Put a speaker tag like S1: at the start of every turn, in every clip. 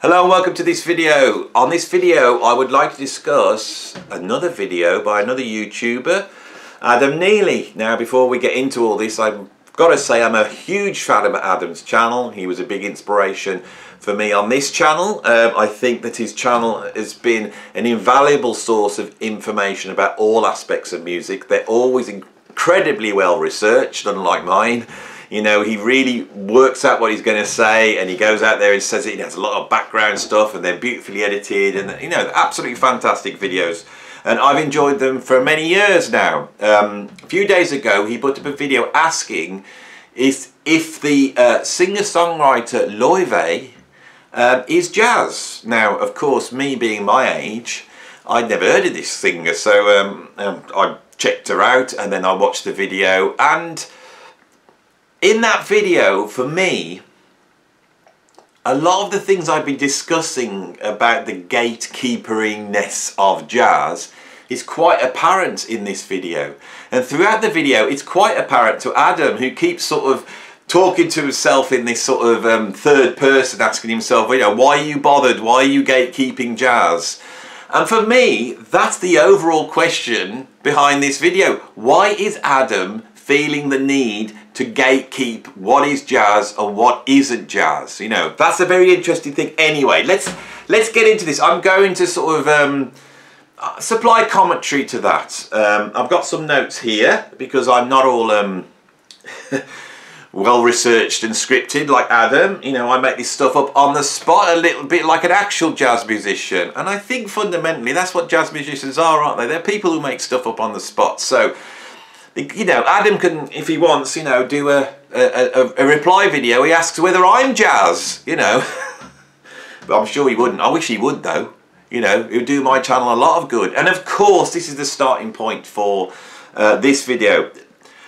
S1: Hello and welcome to this video. On this video I would like to discuss another video by another YouTuber, Adam Neely. Now before we get into all this I've got to say I'm a huge fan of Adam's channel. He was a big inspiration for me on this channel. Um, I think that his channel has been an invaluable source of information about all aspects of music. They're always incredibly well researched unlike mine. You know, he really works out what he's going to say and he goes out there and says it. He has a lot of background stuff and they're beautifully edited and, you know, absolutely fantastic videos. And I've enjoyed them for many years now. Um, a few days ago, he put up a video asking if, if the uh, singer-songwriter Laufey um, is jazz. Now, of course, me being my age, I'd never heard of this singer, so um, um, I checked her out and then I watched the video and in that video, for me, a lot of the things I've been discussing about the gatekeeperingness of jazz is quite apparent in this video. And throughout the video, it's quite apparent to Adam, who keeps sort of talking to himself in this sort of um, third person, asking himself, you know, why are you bothered? Why are you gatekeeping jazz? And for me, that's the overall question behind this video. Why is Adam feeling the need to gatekeep what is jazz and what isn't jazz. You know, that's a very interesting thing. Anyway, let's let's get into this. I'm going to sort of um, uh, supply commentary to that. Um, I've got some notes here because I'm not all um, well researched and scripted like Adam. You know, I make this stuff up on the spot a little bit like an actual jazz musician. And I think fundamentally that's what jazz musicians are, aren't they? They're people who make stuff up on the spot. So you know, Adam can, if he wants, you know, do a, a, a, reply video. He asks whether I'm jazz, you know. but I'm sure he wouldn't. I wish he would, though. You know, it would do my channel a lot of good. And of course, this is the starting point for uh, this video.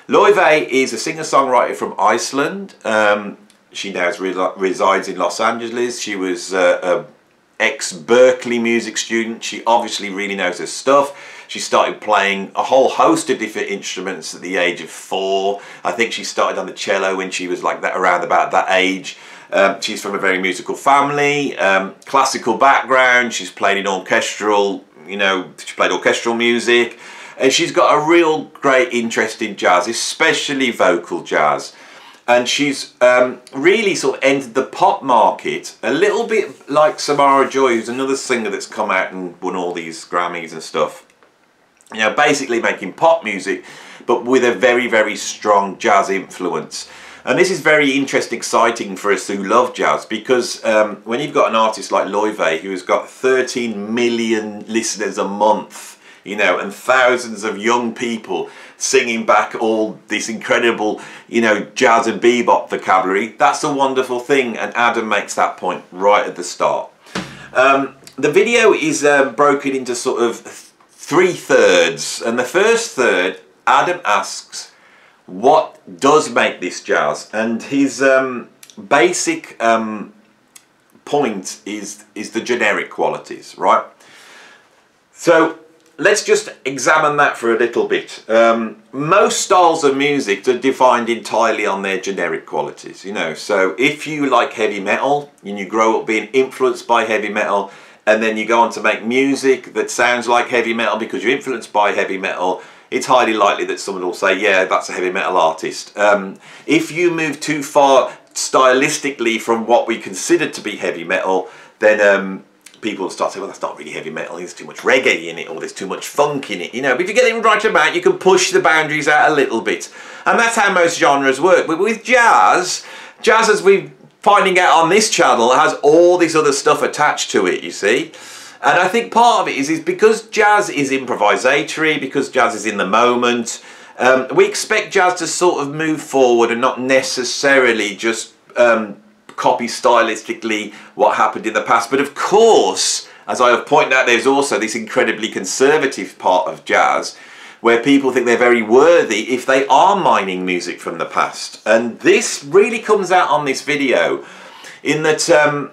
S1: Laufey is a singer-songwriter from Iceland. Um, she now re resides in Los Angeles. She was uh, a ex-Berklee music student. She obviously really knows her stuff. She started playing a whole host of different instruments at the age of four. I think she started on the cello when she was like that, around about that age. Um, she's from a very musical family, um, classical background. She's played in orchestral, you know, she played orchestral music. And she's got a real great interest in jazz, especially vocal jazz and she's um, really sort of entered the pop market a little bit like Samara Joy, who's another singer that's come out and won all these Grammys and stuff you know, basically making pop music, but with a very, very strong jazz influence. And this is very interesting, exciting for us who love jazz because um, when you've got an artist like Laufey who has got 13 million listeners a month, you know, and thousands of young people singing back all this incredible, you know, jazz and bebop vocabulary, that's a wonderful thing. And Adam makes that point right at the start. Um, the video is uh, broken into sort of three thirds. And the first third, Adam asks, what does make this jazz? And his um, basic um, point is, is the generic qualities, right? So let's just examine that for a little bit. Um, most styles of music are defined entirely on their generic qualities, you know. So if you like heavy metal and you grow up being influenced by heavy metal, and then you go on to make music that sounds like heavy metal because you're influenced by heavy metal, it's highly likely that someone will say, yeah, that's a heavy metal artist. Um, if you move too far stylistically from what we consider to be heavy metal, then um, people will start saying, well, that's not really heavy metal, there's too much reggae in it, or there's too much funk in it, you know. But if you get it right about, you can push the boundaries out a little bit. And that's how most genres work. But with jazz, jazz as we've finding out on this channel has all this other stuff attached to it, you see. And I think part of it is, is because jazz is improvisatory, because jazz is in the moment, um, we expect jazz to sort of move forward and not necessarily just um, copy stylistically what happened in the past. But of course, as I have pointed out, there's also this incredibly conservative part of jazz where people think they're very worthy if they are mining music from the past. And this really comes out on this video in that, um,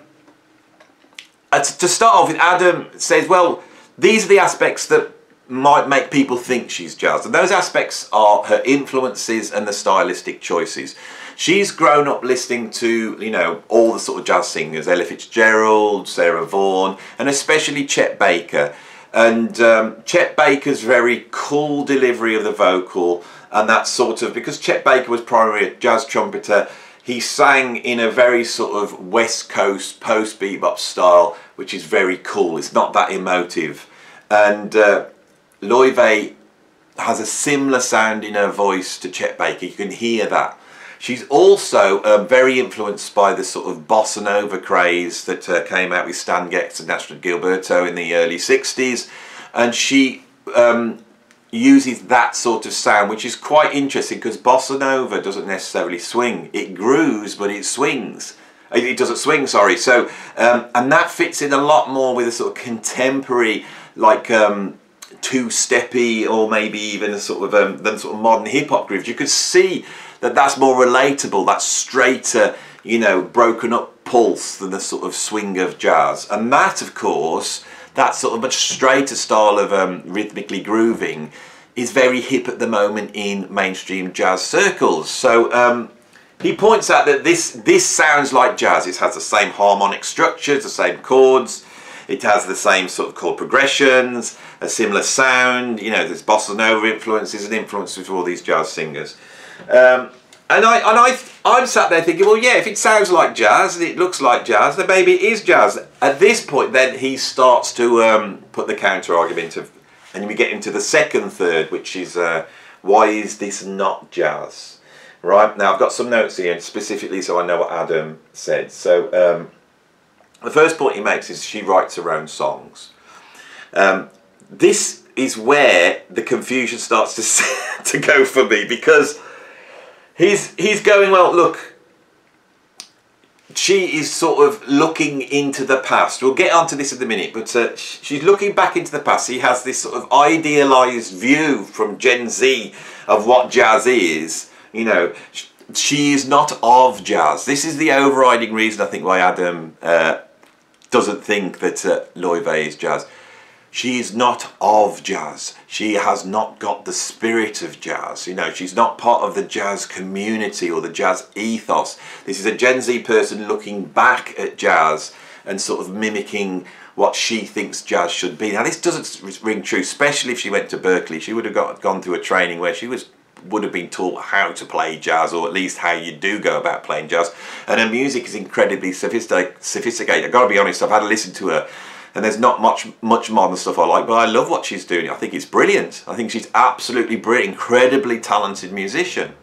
S1: to start off with, Adam says, well, these are the aspects that might make people think she's jazz. And those aspects are her influences and the stylistic choices. she's grown up listening to, you know, all the sort of jazz singers, Ella Fitzgerald, Sarah Vaughan, and especially Chet Baker. And um, Chet Baker's very cool delivery of the vocal, and that sort of, because Chet Baker was primarily a jazz trumpeter, he sang in a very sort of West Coast post bebop style, which is very cool. It's not that emotive. And uh, Laufey has a similar sound in her voice to Chet Baker. You can hear that. She's also um, very influenced by the sort of bossa nova craze that uh, came out with Stan Getz and Astrud Gilberto in the early 60s. And she um, uses that sort of sound, which is quite interesting because bossa nova doesn't necessarily swing. It grooves, but it swings. It doesn't swing, sorry. So, um, and that fits in a lot more with a sort of contemporary, like um, two-steppy, or maybe even a sort of um, than sort of modern hip hop grooves. You could see that that's more relatable, that straighter, you know, broken up pulse than the sort of swing of jazz. And that, of course, that sort of much straighter style of um, rhythmically grooving is very hip at the moment in mainstream jazz circles. So um, he points out that this, this sounds like jazz. It has the same harmonic structures, the same chords, it has the same sort of chord progressions, a similar sound, you know, there's bossa nova influences and influences for all these jazz singers. Um, and I and I I'm sat there thinking, well, yeah, if it sounds like jazz and it looks like jazz, then maybe it is jazz. At this point, then he starts to um, put the counter argument of, and we get into the second third, which is uh, why is this not jazz? Right now, I've got some notes here, specifically so I know what Adam said. So um, the first point he makes is she writes her own songs. Um, this is where the confusion starts to to go for me because he's he's going well look she is sort of looking into the past. We'll get onto this in a minute but uh, she's looking back into the past. He has this sort of idealized view from gen z of what jazz is you know. She is not of jazz. This is the overriding reason i think why adam uh, doesn't think that uh, Laufey is jazz she is not of jazz. She has not got the spirit of jazz. You know, she's not part of the jazz community or the jazz ethos. This is a Gen Z person looking back at jazz and sort of mimicking what she thinks jazz should be. Now, this doesn't ring true, especially if she went to Berklee. She would have got, gone through a training where she was would have been taught how to play jazz or at least how you do go about playing jazz and her music is incredibly sophisticated i've got to be honest i've had to listen to her and there's not much much modern stuff I like, but I love what she's doing. I think it's brilliant. I think she's absolutely brilliant, incredibly talented musician.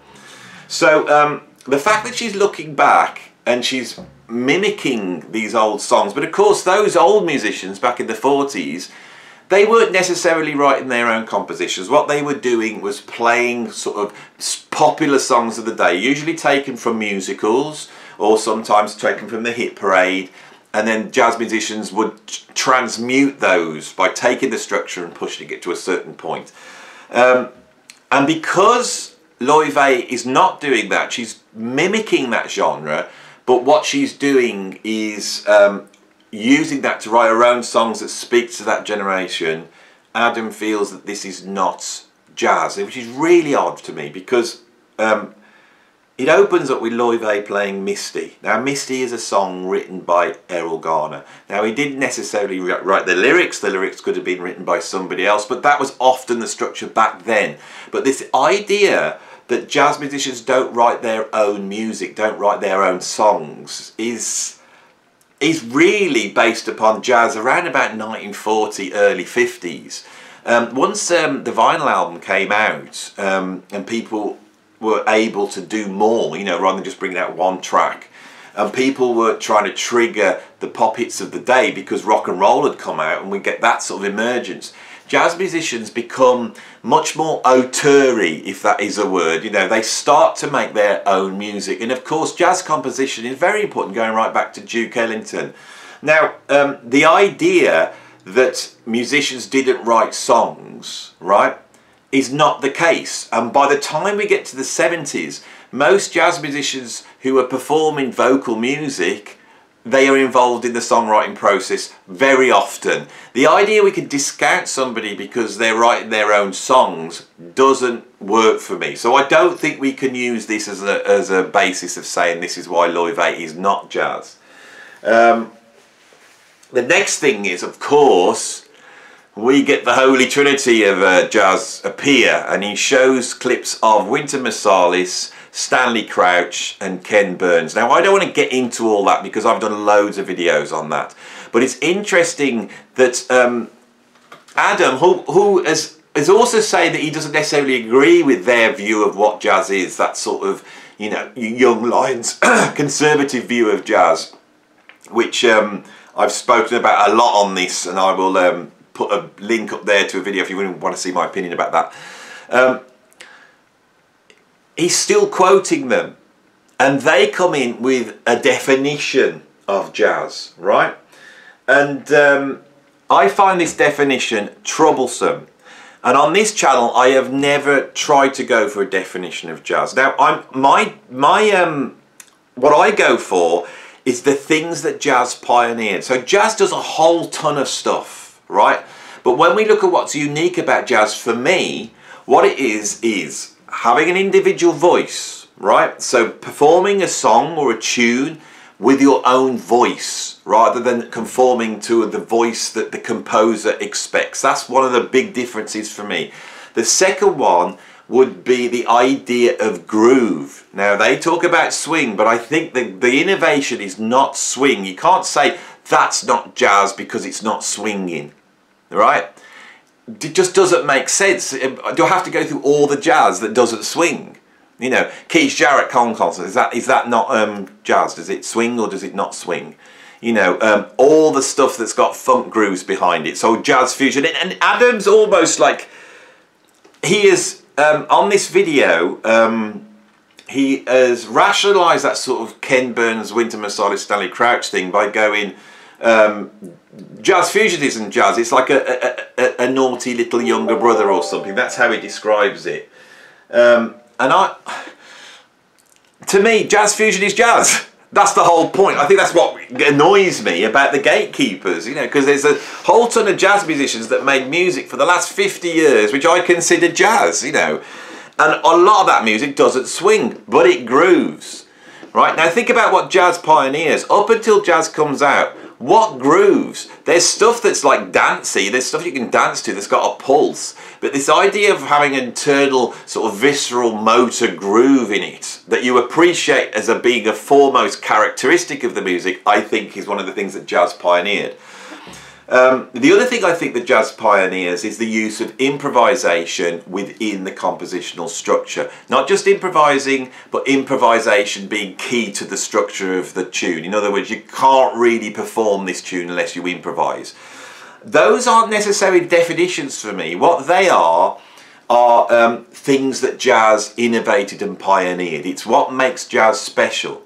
S1: So um, the fact that she's looking back and she's mimicking these old songs, but of course those old musicians back in the 40s, they weren't necessarily writing their own compositions. What they were doing was playing sort of popular songs of the day, usually taken from musicals or sometimes taken from the hit parade and then jazz musicians would transmute those by taking the structure and pushing it to a certain point. Um, and because Laufey is not doing that, she's mimicking that genre, but what she's doing is um, using that to write her own songs that speak to that generation. Adam feels that this is not jazz, which is really odd to me because um, it opens up with Laufey playing Misty. Now Misty is a song written by Erroll Garner. Now he didn't necessarily write the lyrics, the lyrics could have been written by somebody else, but that was often the structure back then. But this idea that jazz musicians don't write their own music, don't write their own songs, is is really based upon jazz around about 1940, early 50s. Um, once um, the vinyl album came out um, and people were able to do more, you know, rather than just bringing out one track. And people were trying to trigger the pop hits of the day because rock and roll had come out and we get that sort of emergence. Jazz musicians become much more auteur if that is a word. You know, they start to make their own music. And of course, jazz composition is very important, going right back to Duke Ellington. Now, um, the idea that musicians didn't write songs, right? Is not the case. And by the time we get to the 70s, most jazz musicians who are performing vocal music they are involved in the songwriting process very often. The idea we could discount somebody because they're writing their own songs doesn't work for me. So I don't think we can use this as a, as a basis of saying this is why Laufey is not jazz. Um, the next thing is, of course, we get the Holy Trinity of uh, jazz appear and he shows clips of Wynton Marsalis, Stanley Crouch and Ken Burns. Now I don't want to get into all that because I've done loads of videos on that. But it's interesting that um, Adam, who, who has, has also said that he doesn't necessarily agree with their view of what jazz is, that sort of, you know, young Lions conservative view of jazz, which um, I've spoken about a lot on this and I will um, put a link up there to a video if you really want to see my opinion about that. Um, he's still quoting them and they come in with a definition of jazz right? And um, I find this definition troublesome. And on this channel I have never tried to go for a definition of jazz. Now I'm my my um what I go for is the things that jazz pioneered. So jazz does a whole ton of stuff right but when we look at what's unique about jazz for me what it is is having an individual voice, right? So performing a song or a tune with your own voice rather than conforming to the voice that the composer expects. That's one of the big differences for me. The second one would be the idea of groove. Now they talk about swing, but I think the, the innovation is not swing. You can't say that's not jazz because it's not swinging, right? it just doesn't make sense. Do I have to go through all the jazz that doesn't swing? You know, Keith Jarrett concert, is that, is that not um, jazz? Does it swing or does it not swing? You know, um, all the stuff that's got funk grooves behind it. So jazz fusion. And Adam's almost like, he is, um, on this video, um, he has rationalised that sort of Ken Burns, Wynton Marsalis, Stanley Crouch thing by going, um, jazz fusion isn't jazz. It's like a, a, a, a, naughty little younger brother or something. That's how he describes it. Um, and I, to me, jazz fusion is jazz. That's the whole point. I think that's what annoys me about the gatekeepers, you know, because there's a whole ton of jazz musicians that made music for the last 50 years, which I consider jazz, you know. And a lot of that music doesn't swing, but it grooves. Right? Now think about what jazz pioneers, up until jazz comes out, what grooves? There's stuff that's like dancey, there's stuff you can dance to that's got a pulse, but this idea of having an internal sort of visceral motor groove in it that you appreciate as a being a foremost characteristic of the music, I think is one of the things that jazz pioneered. Um, the other thing I think that jazz pioneers is the use of improvisation within the compositional structure. Not just improvising, but improvisation being key to the structure of the tune. In other words, you can't really perform this tune unless you improvise. Those aren't necessary definitions for me. What they are are um, things that jazz innovated and pioneered. It's what makes jazz special.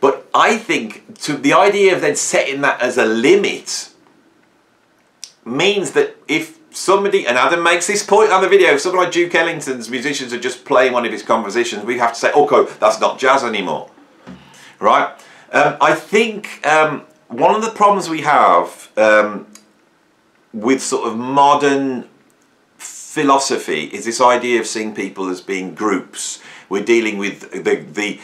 S1: But I think to the idea of then setting that as a limit means that if somebody, and Adam makes this point on the video, if somebody like Duke Ellington's musicians are just playing one of his compositions, we have to say, okay, that's not jazz anymore. Right? Um, I think um, one of the problems we have um, with sort of modern philosophy is this idea of seeing people as being groups. We're dealing with the, the,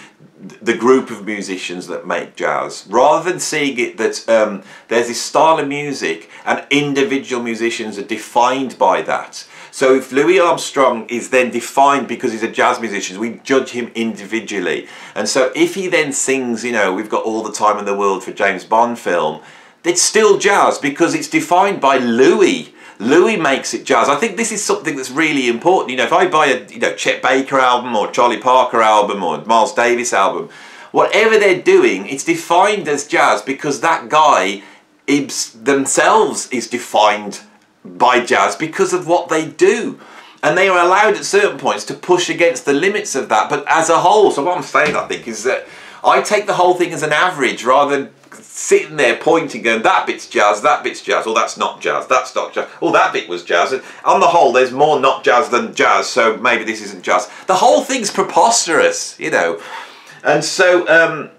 S1: the group of musicians that make jazz. Rather than seeing it that um, there's this style of music and individual musicians are defined by that. So if Louis Armstrong is then defined because he's a jazz musician we judge him individually. And so if he then sings you know we've got all the time in the world for James Bond film it's still jazz because it's defined by Louis Louis makes it jazz. I think this is something that's really important. You know, if I buy a you know Chet Baker album or Charlie Parker album or Miles Davis album, whatever they're doing, it's defined as jazz because that guy is, themselves is defined by jazz because of what they do. And they are allowed at certain points to push against the limits of that. But as a whole, so what I'm saying, I think, is that I take the whole thing as an average rather than sitting there pointing going that bit's jazz that bit's jazz. Oh that's not jazz that's not jazz. Oh that bit was jazz. And on the whole there's more not jazz than jazz so maybe this isn't jazz. The whole thing's preposterous you know. And so um,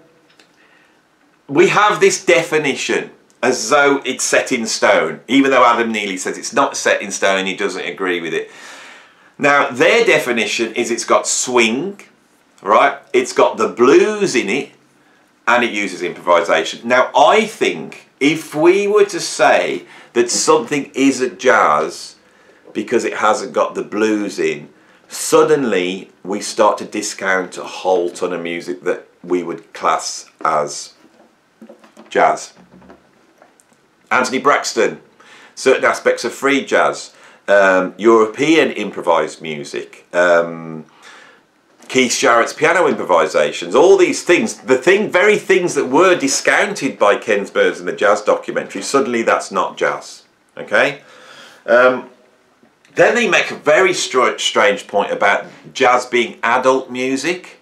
S1: we have this definition as though it's set in stone, even though Adam Neely says it's not set in stone, he doesn't agree with it. Now, their definition is it's got swing, right? It's got the blues in it, and it uses improvisation. Now, I think if we were to say that something isn't jazz because it hasn't got the blues in, suddenly we start to discount a whole ton of music that we would class as jazz. Anthony Braxton, certain aspects of free jazz, um, European improvised music, um, Keith Jarrett's piano improvisations, all these things, the thing, very things that were discounted by Ken Burns in the jazz documentary, suddenly that's not jazz. Okay? Um, then they make a very strange point about jazz being adult music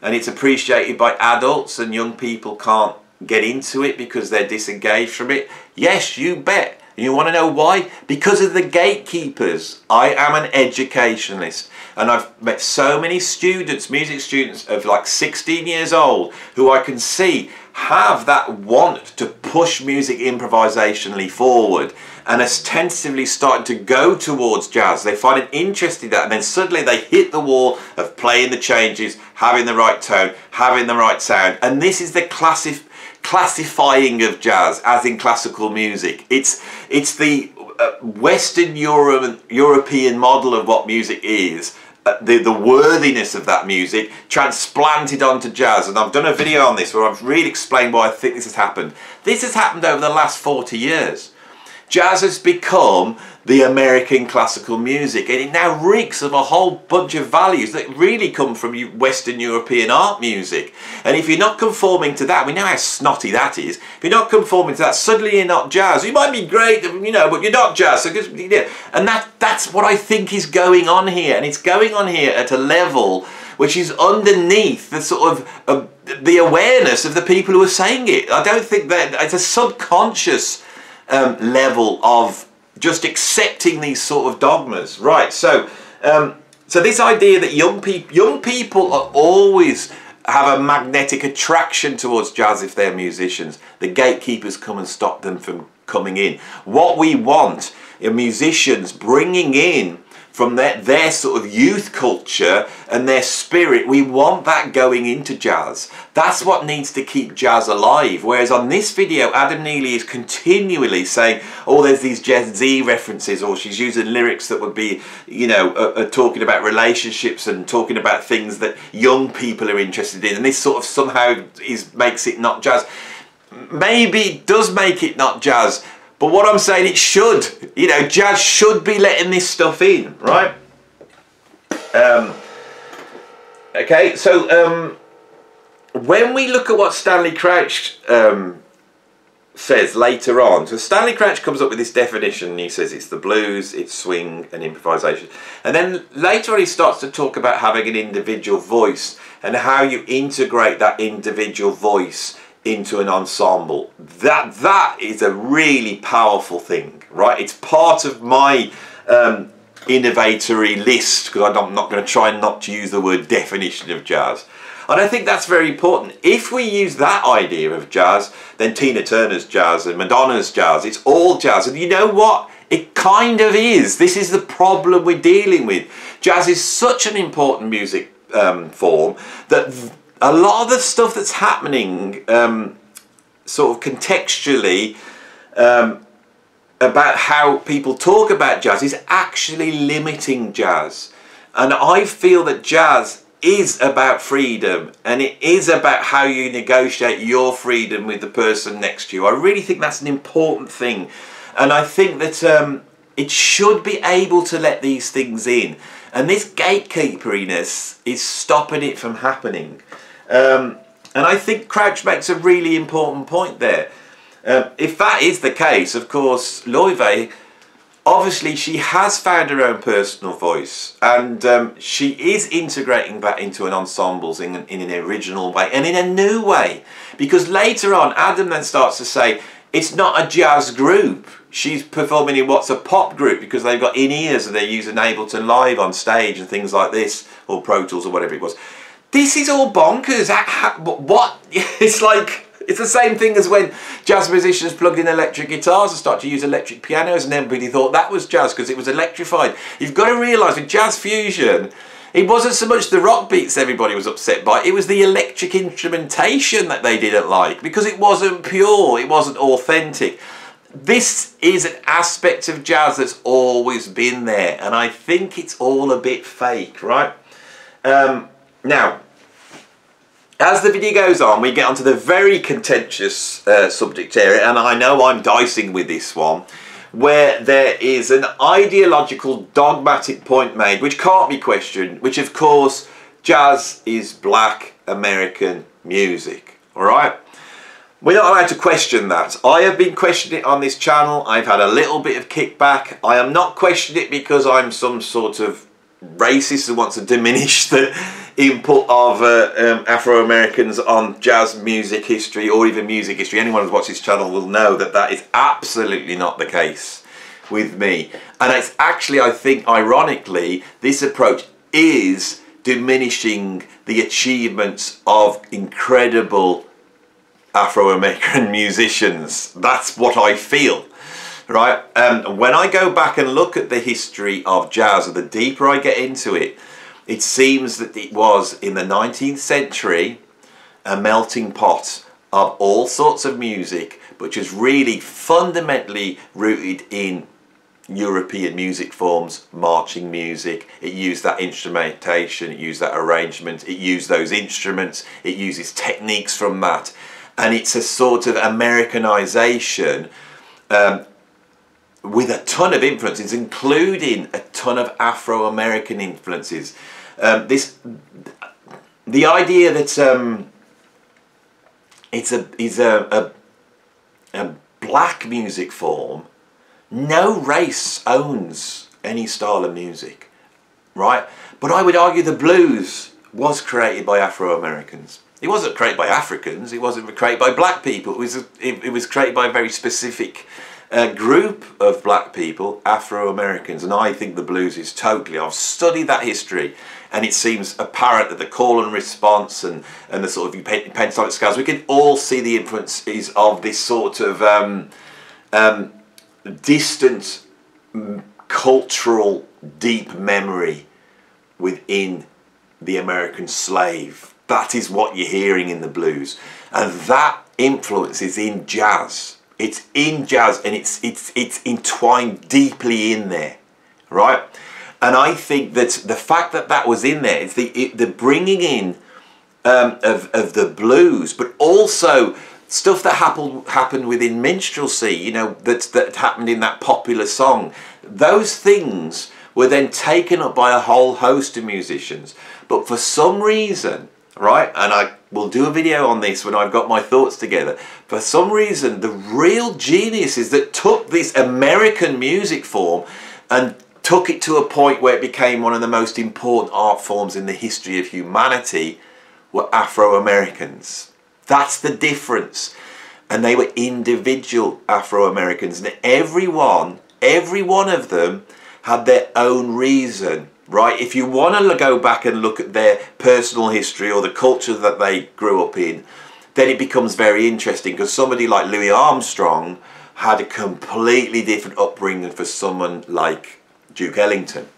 S1: and it's appreciated by adults and young people can't get into it because they're disengaged from it? Yes, you bet. You want to know why? Because of the gatekeepers. I am an educationalist and I've met so many students, music students of like 16 years old, who I can see have that want to push music improvisationally forward and tentatively starting to go towards jazz. They find an interest in that and then suddenly they hit the wall of playing the changes, having the right tone, having the right sound. And this is the classic classifying of jazz as in classical music. It's, it's the uh, Western Euro European model of what music is. Uh, worthiness of that music transplanted onto jazz and I've done a video on this where I've really explained why I think this has happened. This has happened over the last 40 years. Jazz has become the American classical music and it now reeks of a whole bunch of values that really come from Western European art music. And if you're not conforming to that, we know how snotty that is. If you're not conforming to that, suddenly you're not jazz. You might be great, you know, but you're not jazz. So, and that, that's what I think is going on here. And it's going on here at a level which is underneath the sort of uh, the awareness of the people who are saying it. I don't think that it's a subconscious um, level of just accepting these sort of dogmas. Right, so um, so this idea that young people young people are always have a magnetic attraction towards jazz if they're musicians. The gatekeepers come and stop them from coming in. What we want are musicians bringing in from their, their sort of youth culture and their spirit. We want that going into jazz. That's what needs to keep jazz alive. Whereas on this video, Adam Neely is continually saying, oh, there's these Gen Z references, or she's using lyrics that would be, you know, uh, uh, talking about relationships and talking about things that young people are interested in. And this sort of somehow is makes it not jazz. Maybe does make it not jazz, but what I'm saying, it should. You know, jazz should be letting this stuff in, right? Um, okay, so um, when we look at what Stanley Crouch um, says later on, so Stanley Crouch comes up with this definition he says it's the blues, it's swing and improvisation. And then later on he starts to talk about having an individual voice and how you integrate that individual voice into an ensemble. That that is a really powerful thing, right? It's part of my um, innovatory list because I'm not going to try not to use the word definition of jazz. And I think that's very important. If we use that idea of jazz, then Tina Turner's jazz and Madonna's jazz, it's all jazz. And you know what? It kind of is. This is the problem we're dealing with. Jazz is such an important music um, form that a lot of the stuff that's happening um, sort of contextually um, about how people talk about jazz is actually limiting jazz. And I feel that jazz is about freedom and it is about how you negotiate your freedom with the person next to you. I really think that's an important thing. And I think that um, it should be able to let these things in. And this gatekeeperiness is stopping it from happening. Um, and I think Crouch makes a really important point there. Um, if that is the case, of course, Laufey, obviously she has found her own personal voice and um, she is integrating that into an ensemble in, in an original way and in a new way. Because later on, Adam then starts to say, it's not a jazz group. She's performing in what's a pop group because they've got in-ears and they're using Ableton Live on stage and things like this, or Pro Tools or whatever it was this is all bonkers. What? It's like, It's the same thing as when jazz musicians plugged in electric guitars and started to use electric pianos and everybody thought that was jazz because it was electrified. You've got to realise with jazz fusion, it wasn't so much the rock beats everybody was upset by, it was the electric instrumentation that they didn't like because it wasn't pure, it wasn't authentic. This is an aspect of jazz that's always been there and I think it's all a bit fake, right? Um, now, the video goes on, we get onto the very contentious uh, subject area, and I know I'm dicing with this one, where there is an ideological, dogmatic point made, which can't be questioned, which of course, jazz is black American music, alright? We're not allowed to question that. I have been questioning it on this channel. I've had a little bit of kickback. I am not questioning it because I'm some sort of racist who wants to diminish the input of uh, um, Afro-Americans on jazz music history or even music history. Anyone who's watched this channel will know that that is absolutely not the case with me. And it's actually, I think, ironically, this approach is diminishing the achievements of incredible Afro-American musicians. That's what I feel right? Um, when I go back and look at the history of jazz, the deeper I get into it, it seems that it was in the 19th century a melting pot of all sorts of music, which is really fundamentally rooted in European music forms, marching music. It used that instrumentation, it used that arrangement, it used those instruments, it uses techniques from that. And it's a sort of Americanization um, with a ton of influences, including a ton of Afro-American influences. Um, this, the idea that um, it's a is a, a, a black music form. No race owns any style of music, right? But I would argue the blues was created by Afro-Americans. It wasn't created by Africans. It wasn't created by black people. It was it, it was created by a very specific a group of black people, Afro-Americans, and I think the blues is totally, I've studied that history and it seems apparent that the call and response and, and the sort of pentatonic scales, we can all see the influences of this sort of um, um, distant cultural deep memory within the American slave. That is what you're hearing in the blues. And that influence is in jazz. It's in jazz and it's, it's, it's entwined deeply in there, right? And I think that the fact that that was in there, it's the, it, the bringing in um, of, of the blues, but also stuff that happened happened within minstrelsy, you know, that, that happened in that popular song. Those things were then taken up by a whole host of musicians. But for some reason, right, and I will do a video on this when I've got my thoughts together. For some reason, the real geniuses that took this American music form and took it to a point where it became one of the most important art forms in the history of humanity were Afro-Americans. That's the difference. And they were individual Afro-Americans. And everyone, every one of them had their own reason right? If you want to go back and look at their personal history or the culture that they grew up in, then it becomes very interesting because somebody like Louis Armstrong had a completely different upbringing for someone like Duke Ellington.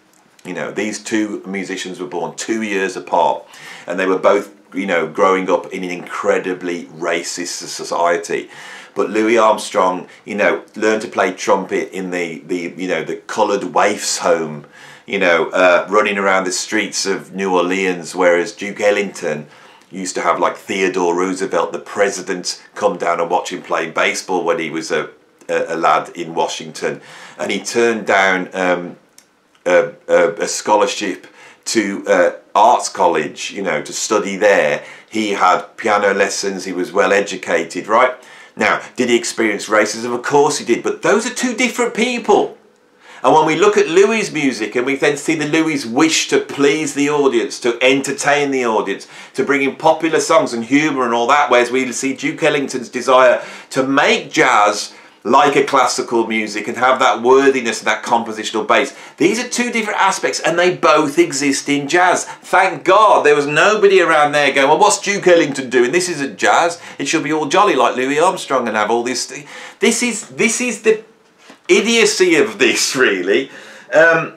S1: You know, these two musicians were born two years apart and they were both, you know, growing up in an incredibly racist society. But Louis Armstrong, you know, learned to play trumpet in the, the you know, the coloured waifs home you know, uh, running around the streets of New Orleans, whereas Duke Ellington used to have like Theodore Roosevelt, the president, come down and watch him play baseball when he was a, a, a lad in Washington. And he turned down um, a, a, scholarship to uh, arts college, you know, to study there. He had piano lessons, he was well educated, right? Now, did he experience racism? Of course he did, but those are two different people. And when we look at Louis' music and we then see the Louis' wish to please the audience, to entertain the audience, to bring in popular songs and humour and all that, whereas we see Duke Ellington's desire to make jazz like a classical music and have that worthiness and that compositional base. These are two different aspects and they both exist in jazz. Thank God there was nobody around there going, well, what's Duke Ellington doing? This isn't jazz. It should be all jolly like Louis Armstrong and have all this. This is, this is the idiocy of this, really. Um,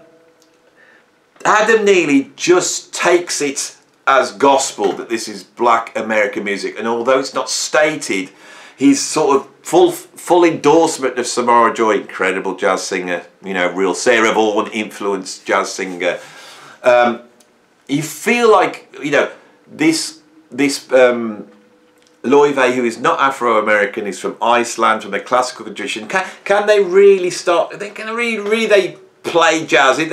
S1: Adam Neely just takes it as gospel that this is black American music, and although it's not stated, he's sort of full full endorsement of Samara Joy, incredible jazz singer, you know, real Sarah Vaughan influenced jazz singer. Um, you feel like you know this this um, Laufey, who is not Afro American, is from Iceland, from the classical tradition. Can can they really start? They can really really they play jazz? Is,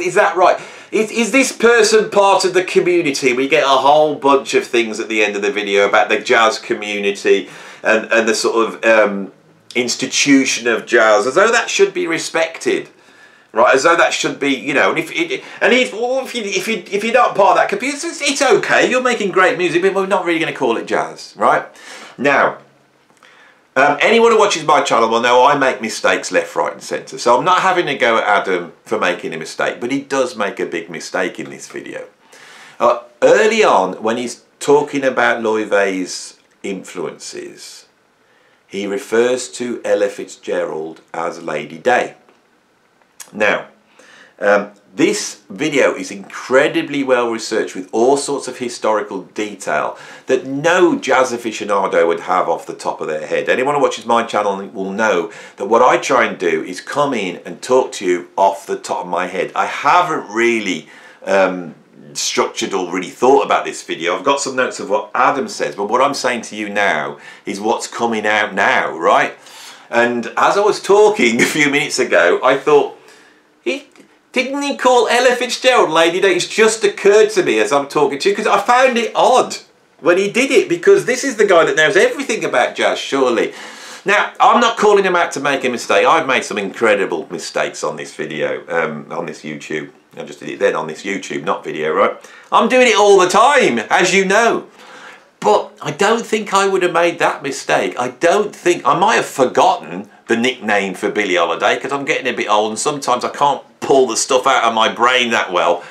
S1: is that right? Is, is this person part of the community? We get a whole bunch of things at the end of the video about the jazz community and, and the sort of um, institution of jazz, as though that should be respected. Right, as though that should be, you know, and if it, and if well, if you if you if you're not part of that community, it's, it's okay. You're making great music, but we're not really going to call it jazz, right? Now, um, anyone who watches my channel will know I make mistakes left, right and centre. So I'm not having to go at Adam for making a mistake, but he does make a big mistake in this video. Uh, early on, when he's talking about Laufey's influences, he refers to Ella Fitzgerald as Lady Day. Now, um, this video is incredibly well researched with all sorts of historical detail that no jazz aficionado would have off the top of their head. Anyone who watches my channel will know that what I try and do is come in and talk to you off the top of my head. I haven't really um, structured or really thought about this video. I've got some notes of what Adam says, but what I'm saying to you now is what's coming out now, right? And as I was talking a few minutes ago, I thought, didn't he call Ella Fitzgerald Lady Day? It's just occurred to me as I'm talking to you because I found it odd when he did it because this is the guy that knows everything about jazz, surely. Now, I'm not calling him out to make a mistake. I've made some incredible mistakes on this video, um, on this YouTube. I just did it then on this YouTube, not video, right? I'm doing it all the time, as you know. But I don't think I would have made that mistake. I don't think, I might have forgotten the nickname for Billie Holiday because I'm getting a bit old and sometimes I can't pull the stuff out of my brain that well.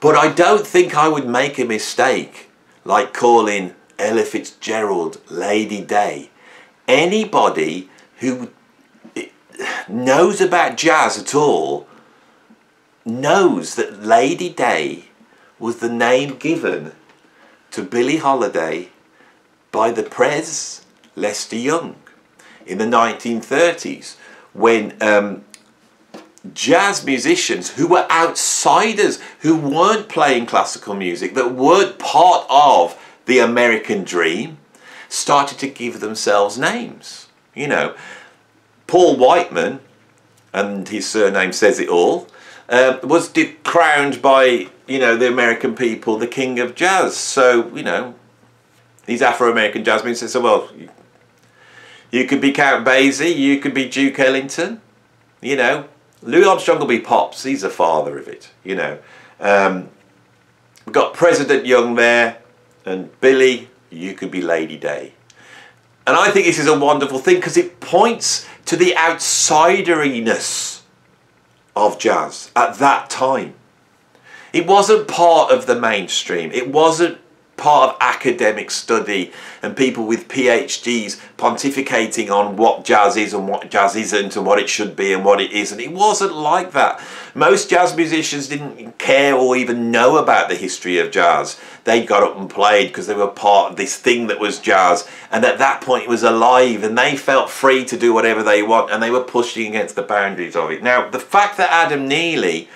S1: But I don't think I would make a mistake like calling Ella Fitzgerald Lady Day. Anybody who eh, knows about jazz at all knows that Lady Day was the name given to Billie Holiday by the Prez Lester Young in the 1930s when um, jazz musicians who were outsiders, who weren't playing classical music, that weren't part of the American dream, started to give themselves names. You know, Paul Whiteman, and his surname says it all, uh, was crowned by, you know, the American people the king of jazz. So, you know, these Afro-American jazz musicians said, well, you, could be Count Basie, you could be Duke Ellington, you know, Louis Armstrong will be Pops. He's the father of it, you know. Um, we've got President Young there, and Billie, you could be Lady Day. And I think this is a wonderful thing because it points to the outsideriness of jazz at that time. It wasn't part of the mainstream. It wasn't part of academic study and people with PhDs pontificating on what jazz is and what jazz isn't and what it should be and what it isn't. It wasn't like that. Most jazz musicians didn't care or even know about the history of jazz. They got up and played because they were part of this thing that was jazz and at that point it was alive and they felt free to do whatever they want and they were pushing against the boundaries of it. Now the fact that Adam Neely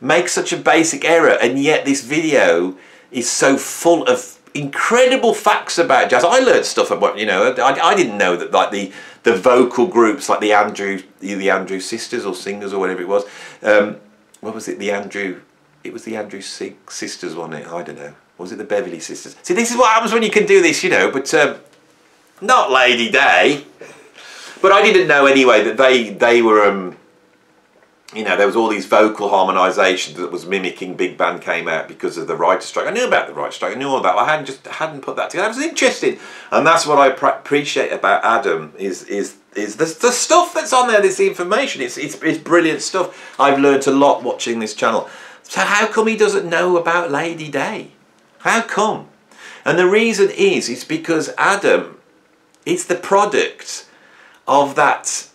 S1: makes such a basic error and yet this video is so full of incredible facts about jazz. I learned stuff about you know I, I didn't know that like the the vocal groups like the Andrew the Andrew sisters or singers or whatever it was. Um, what was it? The Andrew. It was the Andrew sisters, wasn't it? I don't know. Was it the Beverley sisters? See, this is what happens when you can do this, you know. But um, not Lady Day. But I didn't know anyway that they they were um, you know, there was all these vocal harmonisations that was mimicking big band came out because of the writer strike. I knew about the writer strike. I knew all that. I hadn't just hadn't put that together. It was interesting, and that's what I appreciate about Adam is is is the, the stuff that's on there. This information. It's it's it's brilliant stuff. I've learned a lot watching this channel. So how come he doesn't know about Lady Day? How come? And the reason is it's because Adam is the product of that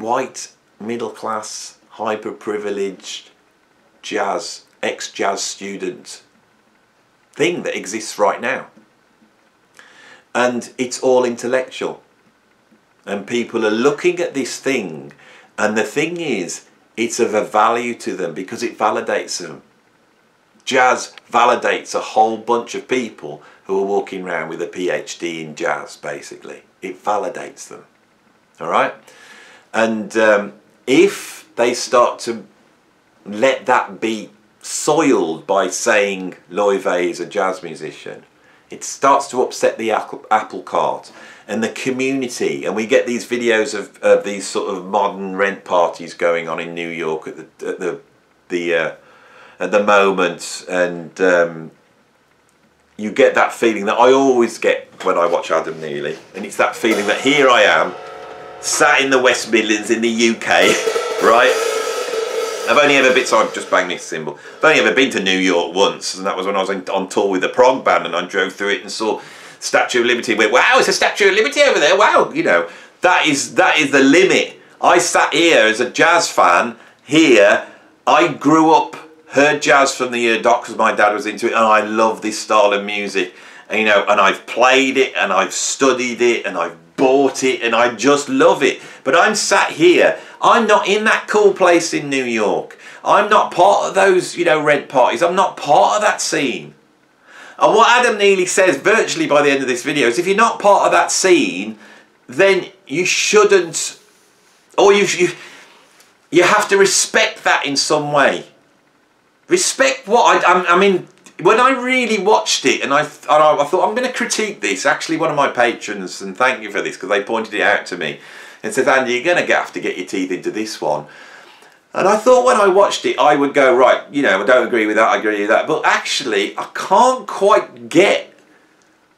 S1: white, middle class, hyper privileged jazz, ex jazz student thing that exists right now. And it's all intellectual. And people are looking at this thing, and the thing is, it's of a value to them because it validates them. Jazz validates a whole bunch of people who are walking around with a PhD in jazz, basically. It validates them. All right? And um, if they start to let that be soiled by saying Laufey is a jazz musician, it starts to upset the apple, apple cart and the community. And we get these videos of, of these sort of modern rent parties going on in New York at the at the the uh, at the moment, and um, you get that feeling that I always get when I watch Adam Neely, and it's that feeling that here I am sat in the West Midlands in the UK, right? I've only ever been, so I've just banged this cymbal. I've only ever been to New York once, and that was when I was on, on tour with the prog band, and I drove through it and saw Statue of Liberty. Went, wow, it's a Statue of Liberty over there. Wow, you know, that is that is the limit. I sat here as a jazz fan. Here, I grew up, heard jazz from the year dot because my dad was into it, and I love this style of music. And, you know, and I've played it, and I've studied it, and I've bought it and I just love it. But I'm sat here. I'm not in that cool place in New York. I'm not part of those, you know, rent parties. I'm not part of that scene. And what Adam Neely says virtually by the end of this video is if you're not part of that scene, then you shouldn't, or you, you, you have to respect that in some way. Respect what? I, I mean, when I really watched it and I, and I, I thought I'm going to critique this, actually one of my patrons, and thank you for this because they pointed it out to me and said, Andy, you're going to have to get your teeth into this one. And I thought when I watched it, I would go, right, you know, I don't agree with that, I agree with that. But actually, I can't quite get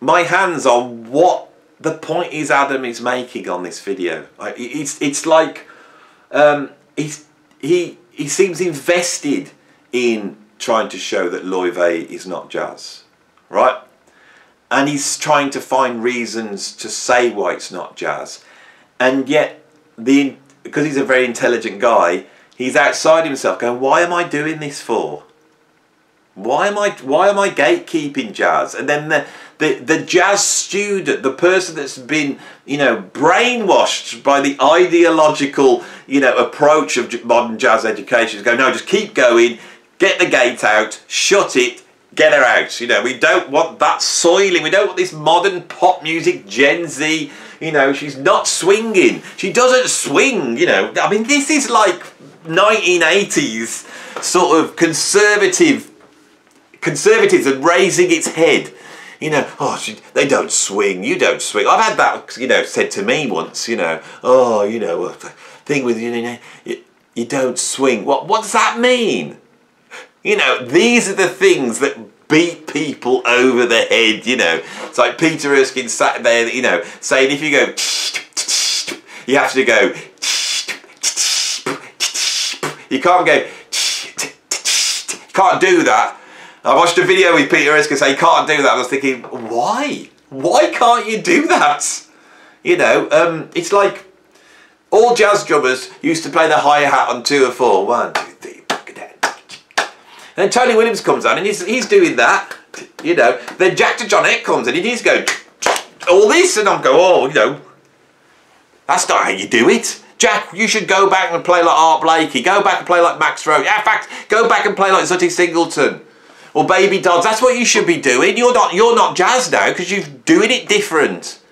S1: my hands on what the point is Adam is making on this video. It's, it's like um, he's, he, he seems invested in trying to show that Laufey is not jazz, right? And he's trying to find reasons to say why it's not jazz. And yet, the because he's a very intelligent guy, he's outside himself going, why am I doing this for? Why am I why am I gatekeeping jazz? And then the, the, the jazz student, the person that's been, you know, brainwashed by the ideological, you know, approach of modern jazz education is go, no, just keep going, get the gate out, shut it, get her out. You know, we don't want that soiling. We don't want this modern pop music, Gen Z. You know, she's not swinging. She doesn't swing. You know, I mean, this is like 1980s sort of conservative, conservatism raising its head. You know, oh, she, they don't swing. You don't swing. I've had that, you know, said to me once. You know, oh, you know, thing with you know, you, you don't swing. What? What does that mean? You know, these are the things that beat people over the head, you know. It's like Peter Erskine sat there, you know, saying if you go, you have to go, you can't go, you can't do that. I watched a video with Peter Erskine say, you can't do that. I was thinking, why? Why can't you do that? You know, um, it's like all jazz drummers used to play the hi-hat on two or four. One, two, then Tony Williams comes on and he's, he's doing that, you know. Then Jack DeJohnette comes and he's going, all this, and I'm going, oh, you know, that's not how you do it. Jack, you should go back and play like Art Blakey. Go back and play like Max Roach. In fact, go back and play like Zutty Singleton. Or Baby Dodds. That's what you should be doing. You're not, you're not jazz now because you're doing it different.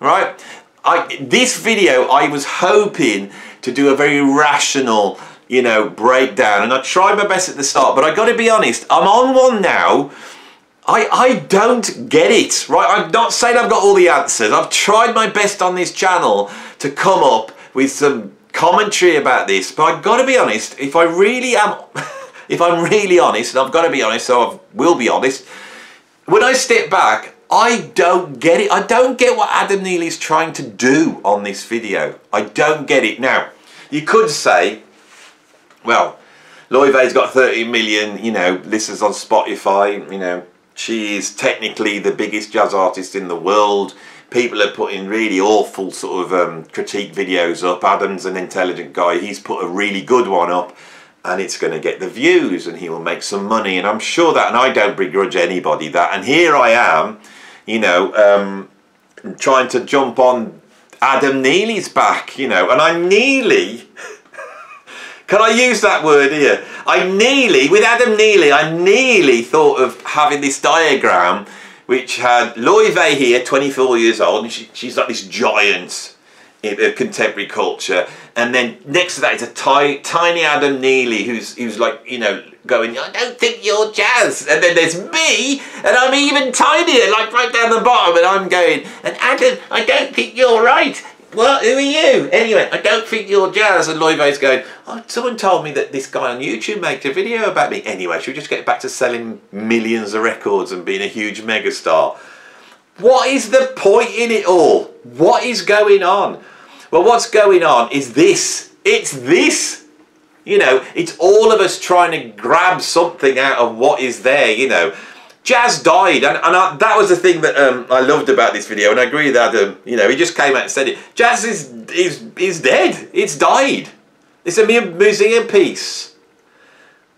S1: Right? I, this video, I was hoping to do a very rational you know, breakdown. And I tried my best at the start, but I got to be honest, I'm on one now. I, I don't get it, right? I'm not saying I've got all the answers. I've tried my best on this channel to come up with some commentary about this, but I've got to be honest, if I really am, if I'm really honest, and I've got to be honest, so I will be honest, when I step back, I don't get it. I don't get what Adam Neely's trying to do on this video. I don't get it. Now, you could say, well, Laufey's got 30 million, you know, listeners on Spotify, you know, she is technically the biggest jazz artist in the world. People are putting really awful sort of um, critique videos up. Adam's an intelligent guy. He's put a really good one up and it's going to get the views and he will make some money. And I'm sure that, and I don't begrudge anybody that. And here I am, you know, um, trying to jump on Adam Neely's back, you know, and I nearly Can I use that word here? I nearly, with Adam Neely, I nearly thought of having this diagram which had Laufey here, 24 years old, and she, she's like this giant of uh, contemporary culture. And then next to that is a tiny, tiny Adam Neely who's, who's like, you know, going, I don't think you're jazz. And then there's me, and I'm even tinier, like right down the bottom, and I'm going, and Adam, I don't think you're right. Well, who are you? Anyway, I don't think you're jazz. And Laufey's going, oh, someone told me that this guy on YouTube made a video about me. Anyway, should we just get back to selling millions of records and being a huge megastar? What is the point in it all? What is going on? Well, what's going on is this. It's this. You know, it's all of us trying to grab something out of what is there, you know. Jazz died, and, and I, that was the thing that um, I loved about this video, and I agree that um, you know he just came out and said it. Jazz is is is dead. It's died. It's a museum piece.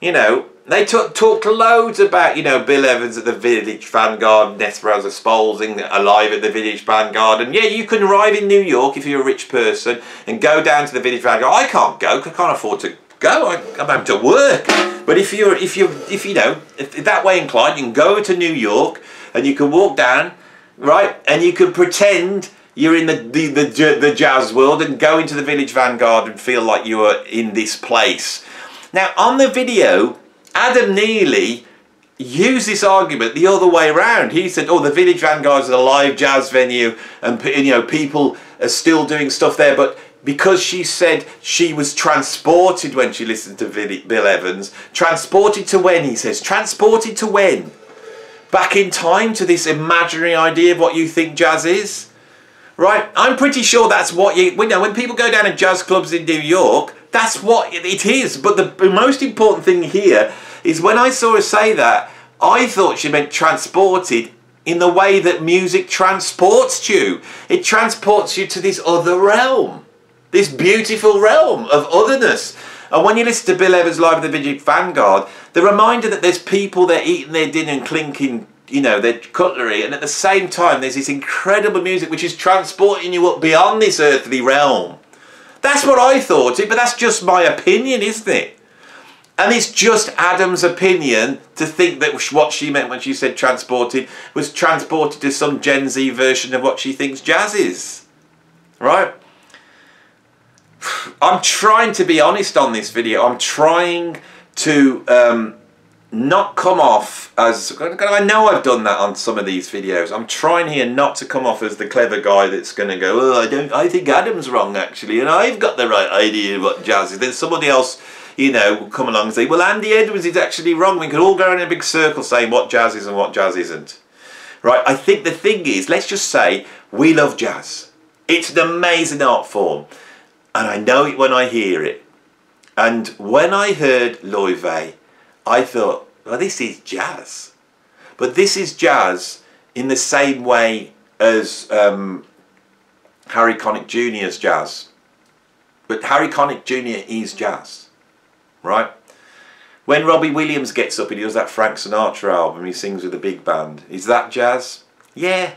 S1: You know, they talked loads about you know Bill Evans at the Village Vanguard, Esperanza Spalding alive at the Village Vanguard, and yeah, you can arrive in New York if you're a rich person and go down to the Village Vanguard. I can't go. I can't afford to go. I, I'm having to work. But if you're, if you, if you know, if that way inclined, you can go to New York and you can walk down, right, and you can pretend you're in the, the, the, the jazz world and go into the Village Vanguard and feel like you are in this place. Now, on the video, Adam Neely used this argument the other way around. He said, oh, the Village Vanguard is a live jazz venue and, you know, people are still doing stuff there, but because she said she was transported when she listened to Bill Evans. Transported to when, he says. Transported to when? Back in time to this imaginary idea of what you think jazz is? Right? I'm pretty sure that's what you, you know, when people go down to jazz clubs in New York, that's what it is. But the most important thing here is when I saw her say that, I thought she meant transported in the way that music transports you. It transports you to this other realm this beautiful realm of otherness. And when you listen to Bill Evans live at the Village Vanguard, the reminder that there's people there eating their dinner and clinking, you know, their cutlery, and at the same time there's this incredible music which is transporting you up beyond this earthly realm. That's what I thought, it, but that's just my opinion, isn't it? And it's just Adam's opinion to think that what she meant when she said transported was transported to some Gen Z version of what she thinks jazz is. Right? I'm trying to be honest on this video. I'm trying to um, not come off as I know I've done that on some of these videos. I'm trying here not to come off as the clever guy that's going to go, oh, I don't. I think Adam's wrong actually, and I've got the right idea of what jazz is. Then somebody else, you know, will come along and say, well, Andy Edwards is actually wrong. We could all go in a big circle saying what jazz is and what jazz isn't. Right? I think the thing is, let's just say we love jazz. It's an amazing art form and I know it when I hear it. And when I heard Laufey, I thought, well, this is jazz. But this is jazz in the same way as um, Harry Connick Jr.'s jazz. But Harry Connick Jr. is jazz, right? When Robbie Williams gets up and he does that Frank Sinatra album, he sings with a big band. Is that jazz? Yeah,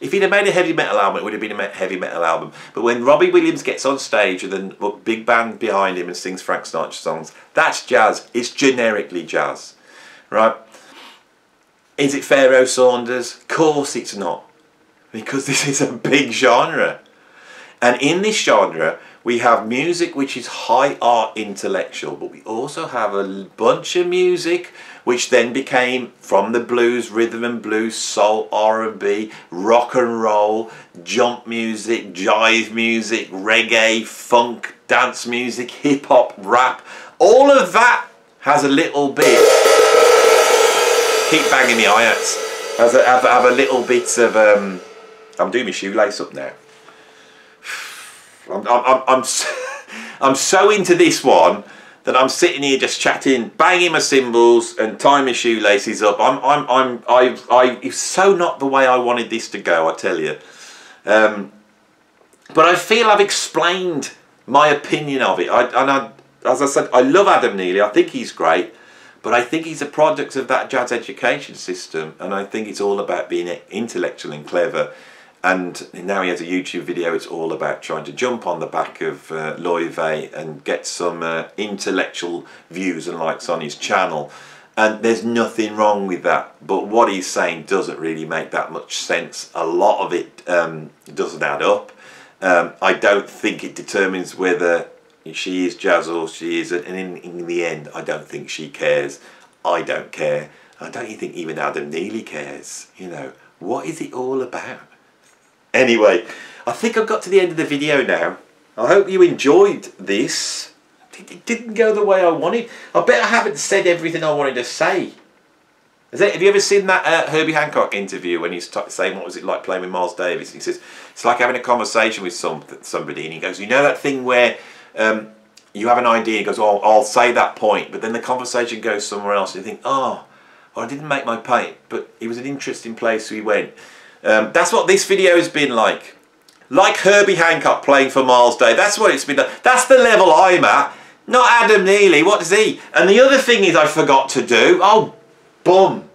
S1: if he'd have made a heavy metal album, it would have been a heavy metal album. But when Robbie Williams gets on stage with a big band behind him and sings Frank Sinatra songs, that's jazz. It's generically jazz, right? Is it Pharoah Sanders? Of course it's not. Because this is a big genre. And in this genre, we have music which is high art intellectual, but we also have a bunch of music which then became from the blues, rhythm and blues, soul, R&B, rock and roll, jump music, jive music, reggae, funk, dance music, hip hop, rap. All of that has a little bit. Keep banging the hi-hats. Has a, have, have a little bit of. Um, I'm doing my shoelace up now. I'm, I'm, I'm, I'm so into this one that I'm sitting here just chatting, banging my cymbals and tying my shoelaces up. I'm, I'm, I'm, I, I, it's so not the way I wanted this to go, I tell you. Um, but I feel I've explained my opinion of it. I, and I, as I said, I love Adam Neely. I think he's great. But I think he's a product of that jazz education system. And I think it's all about being intellectual and clever and now he has a YouTube video. It's all about trying to jump on the back of uh, Laufey and get some uh, intellectual views and likes on his channel. And there's nothing wrong with that. But what he's saying doesn't really make that much sense. A lot of it um, doesn't add up. Um, I don't think it determines whether she is jazz or she isn't. And in, in the end, I don't think she cares. I don't care. I don't think even Adam Neely cares. You know, what is it all about? Anyway, I think I've got to the end of the video now. I hope you enjoyed this. It didn't go the way I wanted. I bet I haven't said everything I wanted to say. It, have you ever seen that uh, Herbie Hancock interview when he's saying what was it like playing with Miles Davis? He says it's like having a conversation with some somebody, and he goes, "You know that thing where um, you have an idea." He goes, "Oh, I'll say that point," but then the conversation goes somewhere else, and you think, "Oh, well, I didn't make my point, but it was an interesting place we went." Um, that's what this video has been like. Like Herbie Hancock playing for Miles Day. That's what it's been like. That's the level I'm at. Not Adam Neely. What is he? And the other thing is I forgot to do. Oh, bum.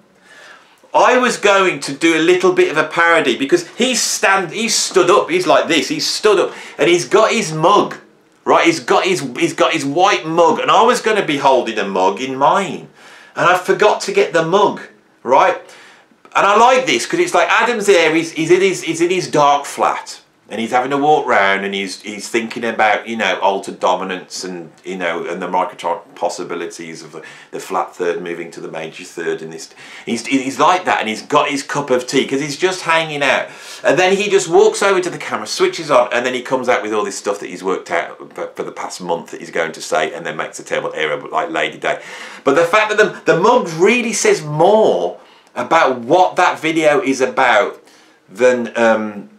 S1: I was going to do a little bit of a parody because he's stand he's stood up, he's like this, he's stood up and he's got his mug. Right, he's got his he's got his white mug and I was going to be holding a mug in mine. And I forgot to get the mug, right? And I like this because it's like Adam's there. He's, he's in his he's in his dark flat, and he's having a walk round, and he's he's thinking about you know altered dominants and you know and the microtonic possibilities of the, the flat third moving to the major third, and this he's he's like that, and he's got his cup of tea because he's just hanging out, and then he just walks over to the camera, switches on, and then he comes out with all this stuff that he's worked out for the past month that he's going to say, and then makes a terrible error, like Lady Day. But the fact that the the mug really says more about what that video is about than um,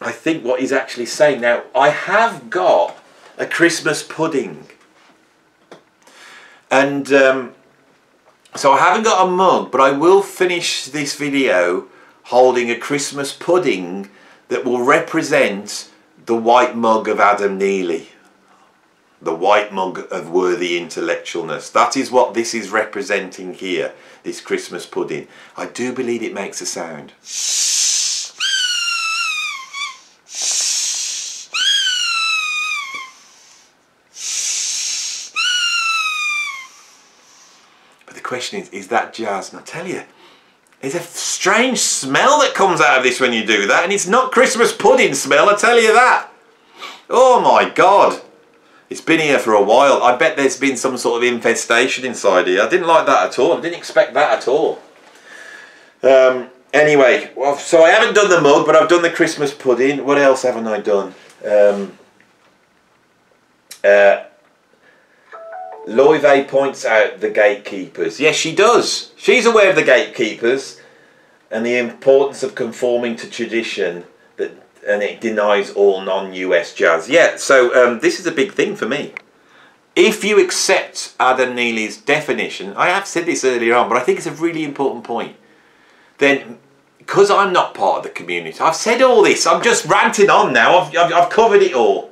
S1: I think what he's actually saying. Now, I have got a Christmas pudding. And um, so I haven't got a mug, but I will finish this video holding a Christmas pudding that will represent the white mug of Adam Neely. The white mug of worthy intellectualness. That is what this is representing here this Christmas pudding. I do believe it makes a sound. But the question is, is that jazz? And I tell you, there's a strange smell that comes out of this when you do that, and it's not Christmas pudding smell, I tell you that. Oh my God. It's been here for a while. I bet there's been some sort of infestation inside here. I didn't like that at all. I didn't expect that at all. Um, anyway, well, so I haven't done the mug, but I've done the Christmas pudding. What else haven't I done? Um, uh, Laufey points out the gatekeepers. Yes, she does. She's aware of the gatekeepers and the importance of conforming to tradition and it denies all non-US jazz. Yeah, so um, this is a big thing for me. If you accept Adam Neely's definition, I have said this earlier on, but I think it's a really important point, then because I'm not part of the community, I've said all this, I'm just ranting on now, I've, I've, I've covered it all.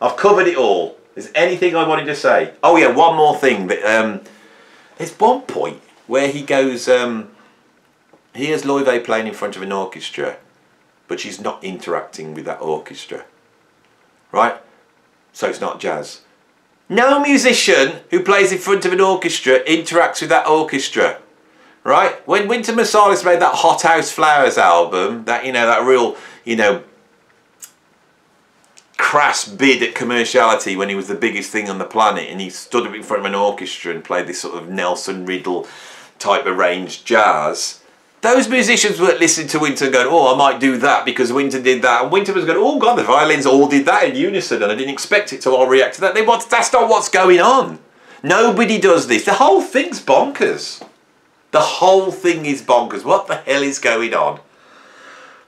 S1: I've covered it all. Is anything I wanted to say? Oh yeah, one more thing. But, um, there's one point where he goes, um, here's Laufey playing in front of an orchestra but she's not interacting with that orchestra. Right? So it's not jazz. No musician who plays in front of an orchestra interacts with that orchestra. Right? When Wynton Marsalis made that Hot House Flowers album, that, you know, that real, you know, crass bid at commerciality when he was the biggest thing on the planet and he stood up in front of an orchestra and played this sort of Nelson Riddle type arranged jazz. Those musicians weren't listening to Wynton going, oh, I might do that because Wynton did that. And Wynton was going, oh, God, the violins all did that in unison and I didn't expect it to all react to that. They want, that's not what's going on. Nobody does this. The whole thing's bonkers. The whole thing is bonkers. What the hell is going on?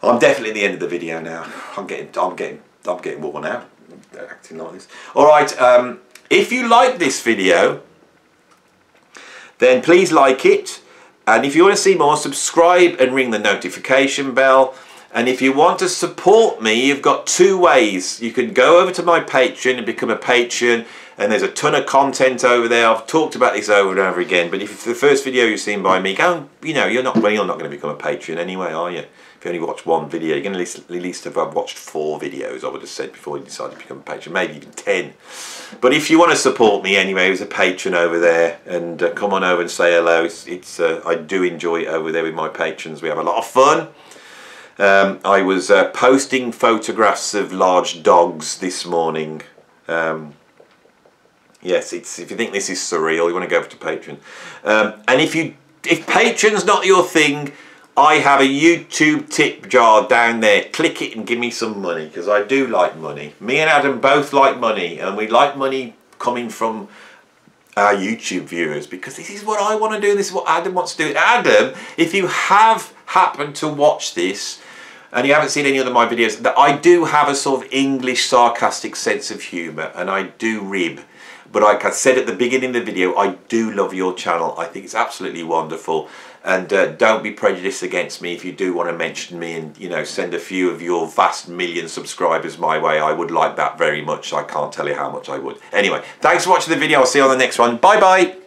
S1: I'm definitely at the end of the video now. I'm getting, I'm getting, I'm getting worn out. Acting like this. All right. Um, if you like this video, then please like it. And if you want to see more, subscribe and ring the notification bell. And if you want to support me, you've got two ways. You can go over to my Patreon and become a patron and there's a ton of content over there. I've talked about this over and over again, but if it's the first video you've seen by me, go, you know, you're not, well, you're not going to become a patron anyway, are you? If you only watch one video, you're going to at least, have watched four videos, I would have said, before you decide to become a patron, maybe even ten. But if you want to support me anyway, as a patron over there, and uh, come on over and say hello. It's, it's uh, I do enjoy it over there with my patrons. We have a lot of fun. Um, I was uh, posting photographs of large dogs this morning. Um, yes, it's if you think this is surreal, you want to go over to Patreon. Um, and if you if Patreon's not your thing, I have a YouTube tip jar down there. Click it and give me some money because I do like money. Me and Adam both like money, and we like money coming from our YouTube viewers because this is what I want to do. This is what Adam wants to do. Adam, if you have happened to watch this and you haven't seen any of my videos, that I do have a sort of English sarcastic sense of humour and I do rib. But like I said at the beginning of the video, I do love your channel. I think it's absolutely wonderful. And uh, don't be prejudiced against me if you do want to mention me and, you know, send a few of your vast million subscribers my way. I would like that very much. I can't tell you how much I would. Anyway, thanks for watching the video. I'll see you on the next one. Bye-bye.